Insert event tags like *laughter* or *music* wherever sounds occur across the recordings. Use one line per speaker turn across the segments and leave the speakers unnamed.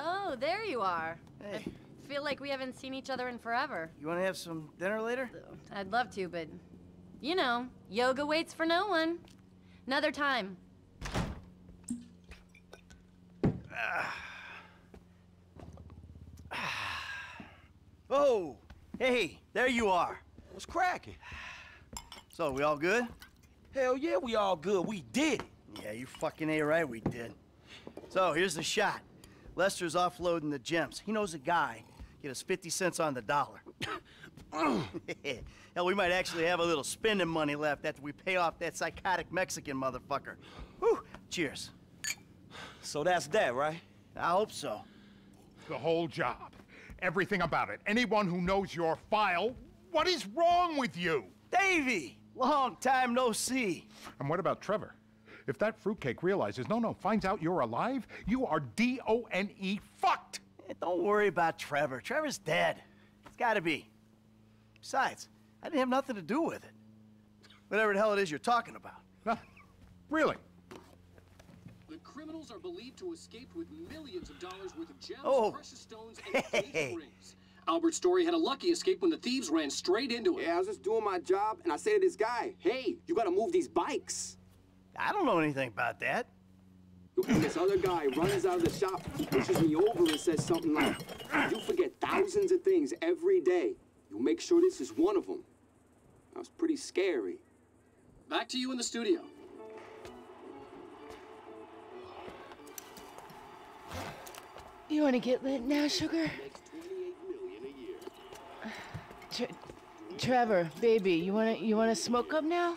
Oh, there you are.
Hey,
I feel like we haven't seen each other in forever.
you want to have some dinner later?
I'd love to, but you know, yoga waits for no one. Another time. Ah. Ah.
Oh, hey, there you are.
What's cracking?
So, we all good?
Hell yeah, we all good. We did it.
Yeah, you fucking A right, we did. So, here's the shot. Lester's offloading the gems. He knows a guy. Get us 50 cents on the dollar. *laughs* Hell, we might actually have a little spending money left after we pay off that psychotic Mexican motherfucker. Whew, cheers.
So that's that, right?
I hope so.
The whole job. Everything about it. Anyone who knows your file, what is wrong with you?
Davy! Long time no see.
And what about Trevor? If that fruitcake realizes, no, no, finds out you're alive, you are D-O-N-E fucked!
Eh, Don't worry about Trevor. Trevor's dead. It's gotta be. Besides, I didn't have nothing to do with it. Whatever the hell it is you're talking about.
No, really?
The criminals are believed to escape with millions of dollars worth of gems,
Oh.
precious stones, and
Hey.
rings. Albert Story had a lucky escape when the thieves ran straight into him.
Yeah, I was just doing my job, and I say to this guy, hey, you gotta move these bikes.
I don't know anything about that.
This other guy runs out of the shop, pushes me over, and says something like, you forget thousands of things every day. You make sure this is one of them. That was pretty scary.
Back to you in the studio.
You want to get lit now, sugar? Tre- Trevor, baby, you wanna you wanna smoke up now?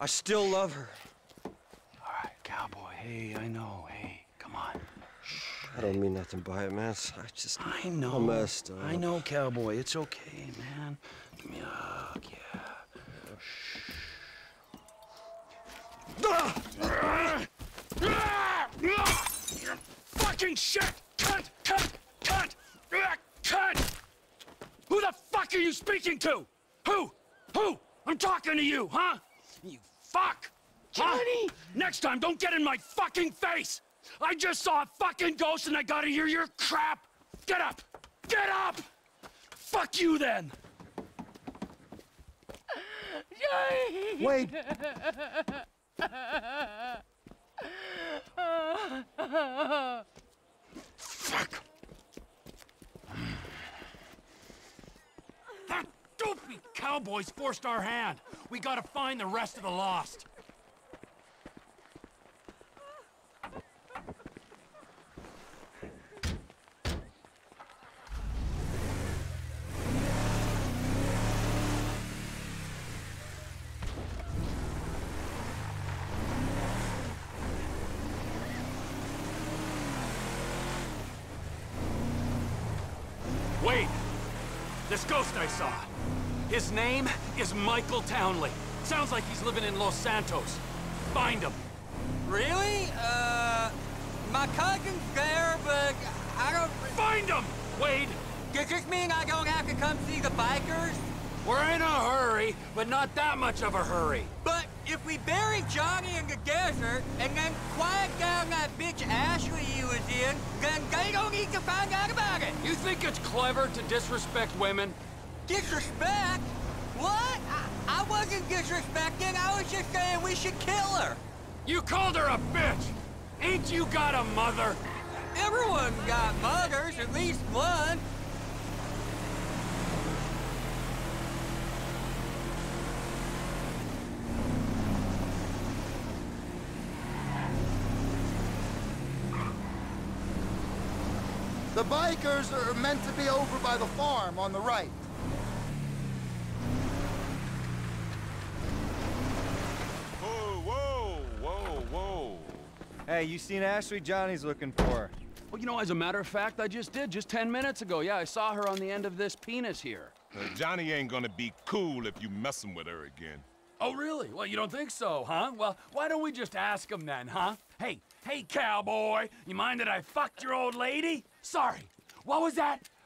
I still love her.
all right, cowboy. Hey, I know. Hey, come on.
I don't mean nothing by it, man. I just...
I know.
I'm messed up.
I know, cowboy. It's okay, man. Give me a hug, yeah. Shh. Fucking shit! Cut! Cut! Cut! Cut! Who the fuck are you speaking to? Who? Who? I'm talking to you, huh? You fuck! Huh?
Johnny!
Next time, don't get in my fucking face! I just saw a fucking ghost and I gotta hear your crap! Get up! Get up! Fuck you then!
Johnny!
Wait. *laughs*
Fuck! Dopey cowboy's forced our hand! We gotta find the rest of the lost! Wait! This ghost I saw. His name is Michael Townley. Sounds like he's living in Los Santos. Find him.
Really? Uh, my cousin's there, but I don't...
Find him! Wade!
Does this mean I don't have to come see the bikers?
We're in a hurry, but not that much of a hurry.
But if we bury Johnny in the desert and then quiet down that bitch Ashley he was in, then they don't need to find out about it.
You think it's clever to disrespect women?
Disrespect? What? I, I wasn't disrespecting. I was just saying we should kill her.
You called her a bitch! Ain't you got a mother?
Everyone got muggers, at least one.
The bikers are meant to be over by the farm on the right.
Hey, you seen Ashley Johnny's looking for?
Well, you know, as a matter of fact, I just did, just 10 minutes ago. Yeah, I saw her on the end of this penis here.
Uh, Johnny ain't gonna be cool if you messing with her again.
Oh, really? Well, you don't think so, huh? Well, why don't we just ask him then, huh? Hey, hey, cowboy, you mind that I fucked your old lady? Sorry. What was that?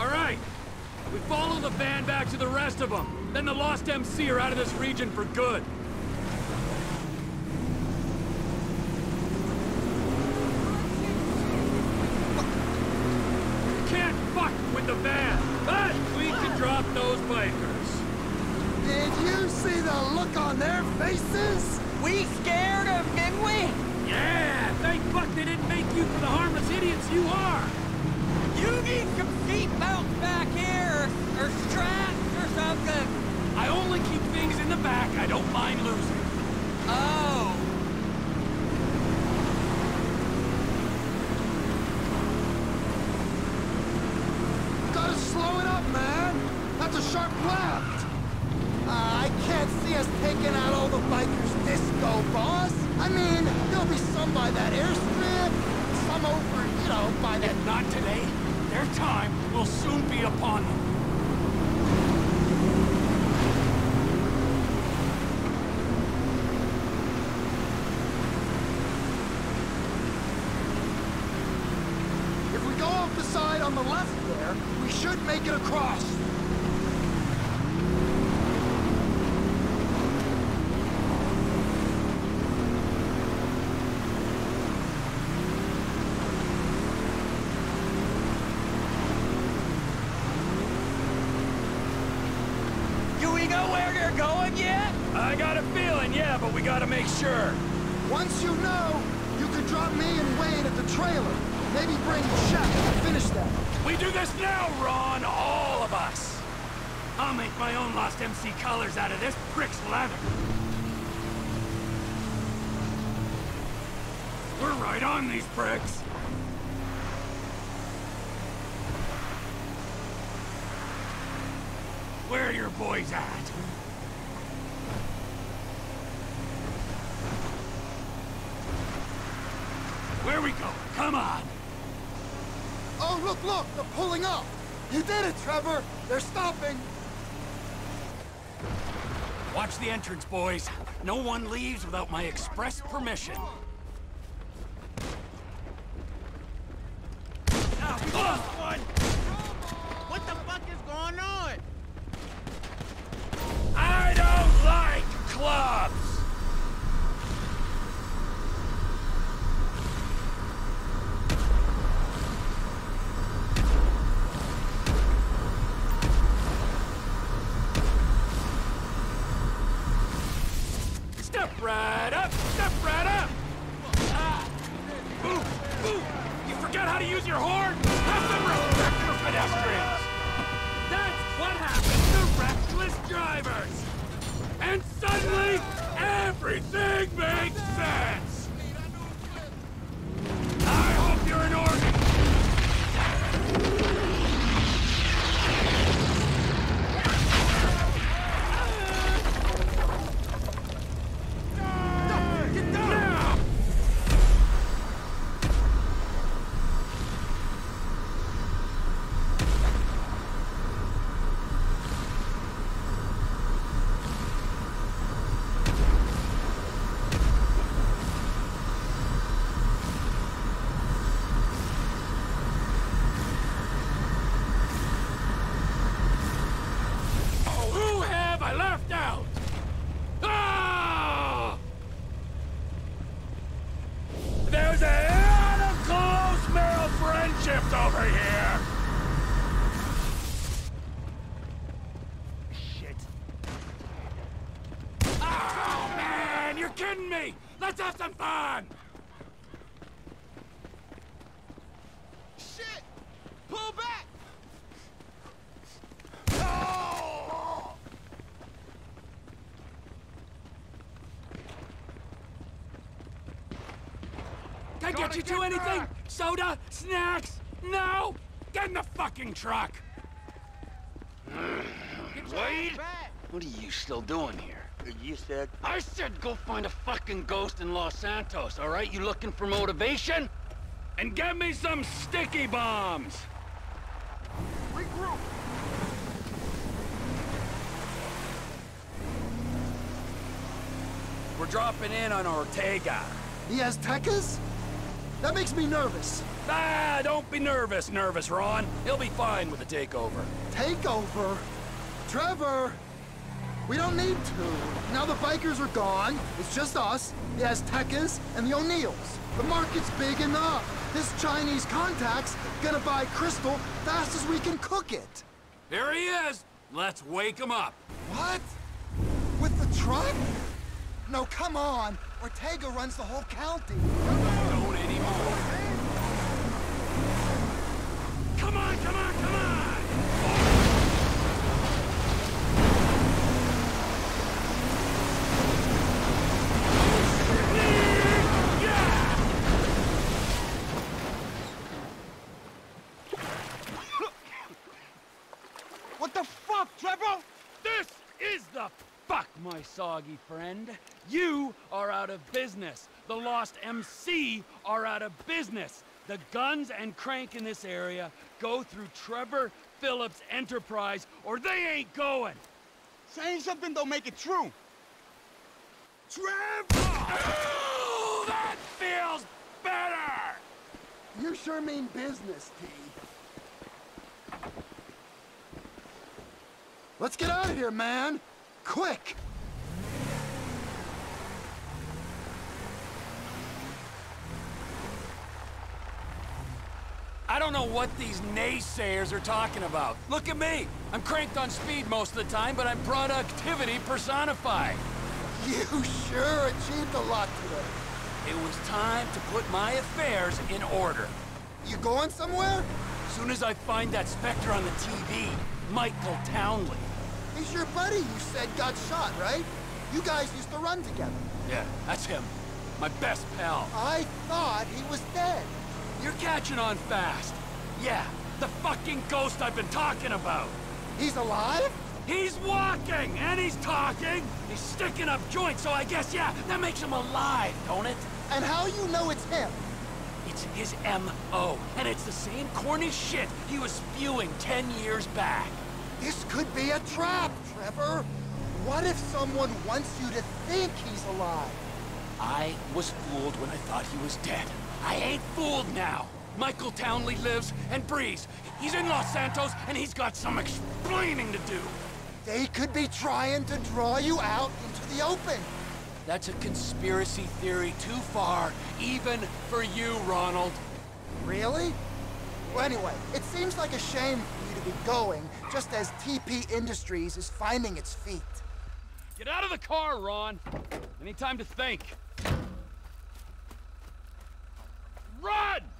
All right. We follow the van back to the rest of them. Then the Lost MC are out of this region for good. Can't fuck with the van, but we can drop those bikers.
Did you see the look on their faces?
We scared them, didn't we?
Yeah, thank fuck they didn't make you for the harmless idiots you are.
You need some seatbelts back here, or, or straps or something.
I only keep things in the back I don't mind losing.
Oh.
Gotta slow it up, man. That's a sharp left. Uh, I can't see us taking out all the bikers disco, boss. I mean, there'll be some by that airstrip, some over, you know, by that...
If not today, their time will soon be upon them.
If we go off the side on the left there, we should make it across.
Do we know where they're going yet?
I got a feeling, yeah, but we gotta make sure.
Once you know, you could drop me and Wayne at the trailer. Maybe bring Shaq to finish that.
We do this now, Ron, all of us. I'll make my own Lost MC colors out of this prick's leather. We're right on these pricks. Where are your boys at? Where we go? Come on.
Look, look, they're pulling up. You did it, Trevor. They're stopping.
Watch the entrance, boys. No one leaves without my express permission. And suddenly, everything You're kidding me! Let's have some fun!
Shit! Pull back!
Can I get you to anything? Soda? Snacks? No? Get in the fucking truck!
Wade? What are you still doing here? You said... I said go find a fucking ghost in Los Santos, all right? You looking for motivation?
And get me some sticky bombs!
Regroup!
We're dropping in on Ortega.
He has Tekkas? That makes me nervous.
Ah, don't be nervous, nervous Ron. He'll be fine with the takeover.
Takeover? Trevor! We don't need to. Now the bikers are gone. It's just us, the Aztecas, and the O'Neills. The market's big enough. This Chinese contact's gonna buy crystal fast as we can cook it.
Here he is. Let's wake him up.
What? With the truck? No, come on. Ortega runs the whole county.
Don't anymore. Come on, come on, come on!
What the fuck, Trevor?
This is the fuck, my soggy friend. You are out of business. The Lost MC are out of business. The guns and crank in this area go through Trevor Philips Enterprise, or they ain't going.
Saying something don't make it true.
Trevor! That feels better!
You sure mean business, T. Let's get out of here, man! Quick!
Don't know what these naysayers are talking about. Look at me. I'm cranked on speed most of the time, but I'm productivity personified. *laughs*
You sure achieved a lot today.
It was time to put my affairs in order.
You going somewhere?
As Soon as I find that Spectre on the TV, Michael Townley.
He's your buddy you said got shot, right? You guys used to run together.
Yeah, that's him. My best pal.
I thought he was dead.
You're catching on fast. Yeah, the fucking ghost I've been talking about.
He's alive?
He's walking, and he's talking. He's sticking up joints, so I guess, yeah, that makes him alive, don't it?
And how you know it's him?
It's his M.O., and it's the same corny shit he was spewing ten years back.
This could be a trap, Trevor. What if someone wants you to think he's alive?
I was fooled when I thought he was dead. I ain't fooled now. Michael Townley lives and breathes. He's in Los Santos, and he's got some explaining to do.
They could be trying to draw you out into the open.
That's a conspiracy theory too far, even for you, Ronald.
Really? Well, anyway, it seems like a shame for you to be going, just as TP Industries is finding its feet.
Get out of the car, Ron. Any time to think. Run!